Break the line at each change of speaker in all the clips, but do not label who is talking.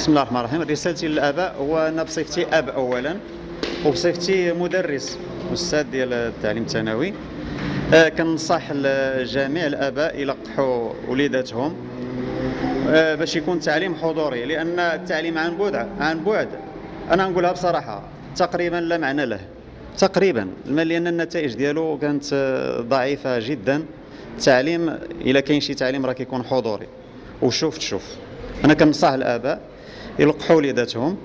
بسم الله الرحمن الرحيم. رسالتي للآباء هو أنا بصفتي أب اولا وبصفتي مدرس أستاذ ديال التعليم الثانوي. آه، كنصح جميع الآباء يلقحوا وليداتهم آه، باش يكون التعليم حضوري لأن التعليم عن بعد عن بعد. أنا نقولها بصراحة تقريبا لا معنى له. تقريبا لأن النتائج ديالو كانت آه، ضعيفة جدا. التعليم إلا كاين شي تعليم راه كيكون حضوري. وشوف تشوف. أنا كنصح الآباء يلقحوا وليداتهم.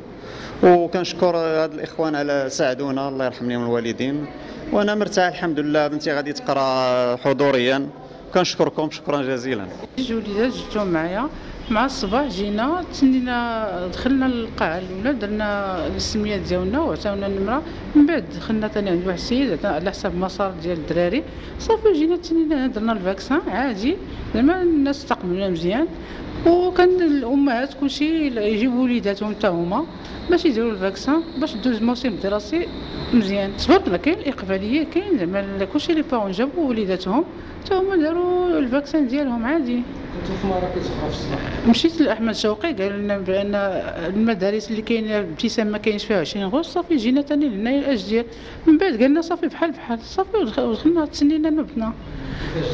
وكنشكر هاد الإخوان على ساعدونا الله يرحم لهم الوالدين. وأنا مرتاح الحمد لله بنتي غادي تقرأ حضوريا. كنشكركم شكرا جزيلا.
جوج وليدات جبتو معايا. مع الصباح جينا تسنينا دخلنا للقاعة الأولى درنا السميات ديالنا وعطاونا النمرة. من بعد دخلنا ثاني عند واحد السيد على حساب مسار ديال الدراري. صافي جينا تسنينا درنا ال vaccin عادي. زعما الناس استقبلونا مزيان. وكان الأمهات كلشي يجيبوا وليداتهم حتى هما باش يديروا ال vaccin باش دوز الموسم الدراسي مزيان. صبرنا كاين الإقبالية كاين زعما كلشي les parents جابوا وليداتهم حتى هما داروا ال vaccin ديالهم عادي.
كنتو في مراكز أخرى في الصباح.
مشيت لأحمد شوقي قال لنا بأن المدارس اللي كاينة بابتسام ما كاينش فيها 20 غوش صافي جينا ثاني لهنايا الاجديال من بعد قالنا صافي بحال بحال صافي ودخلنا تسنينا مبنى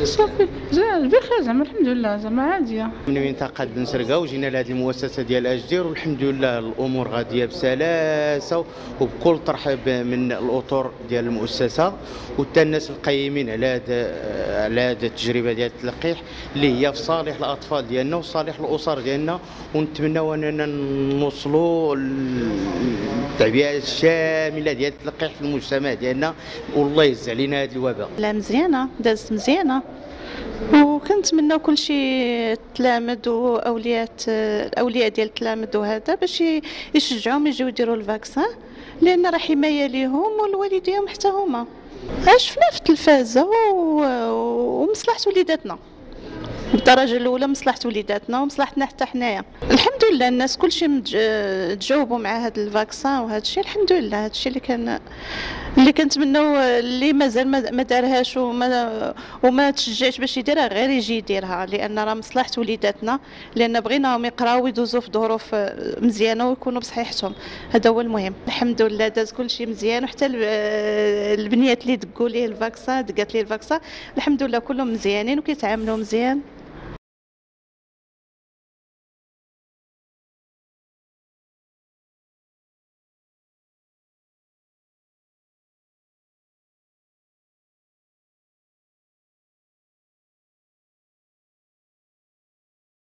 صافي بخير زعما الحمد لله زعما عادية.
من منطقة بن سرقه وجينا لهذه المؤسسة ديال اجدير والحمد لله الأمور غادية بسلاسة وبكل ترحيب من الأطر ديال المؤسسة وحتى الناس القيمين على هذا على هذه التجربة ديال التلقيح اللي هي في صالح الأطفال ديالنا وصالح الأسر ديالنا ونتمناو أننا نوصلوا التعبئه الشاملة ديال التلقيح في المجتمع ديالنا. والله يهز علينا هذا الوباء.
لا مزيانة دازت مزيانة. وكنتمناو كلشي التلامذ وأولياء الأولياء ديال التلامذ وهذا باش يشجعوهم يجيو يديروا الفاكسان لأن راه حماية ليهم ولوالديهم حتى هما. شفنا في التلفازة ومصلحة وليداتنا. بالدرجة الأولى مصلحة وليداتنا ومصلحتنا حتى حنايا. الحمد لله الناس كلشي تجاوبوا مع هذا ال vaccin وهذا الشيء الحمد لله. هذا الشيء اللي كان اللي كنتمناو اللي مازال ما دارهاش وما وما تشجعش باش يديرها غير يجي يديرها لأن راه مصلحة وليداتنا لأن بغيناهم يقراو ويدوزوا في ظروف مزيانة ويكونوا بصحيحتهم. هذا هو المهم. الحمد لله داز كل شيء مزيان وحتى البنيات اللي دقوا ليه ال vaccin دقات ليه ال vaccin الحمد لله كلهم مزيانين وكيتعاملوا مزيان.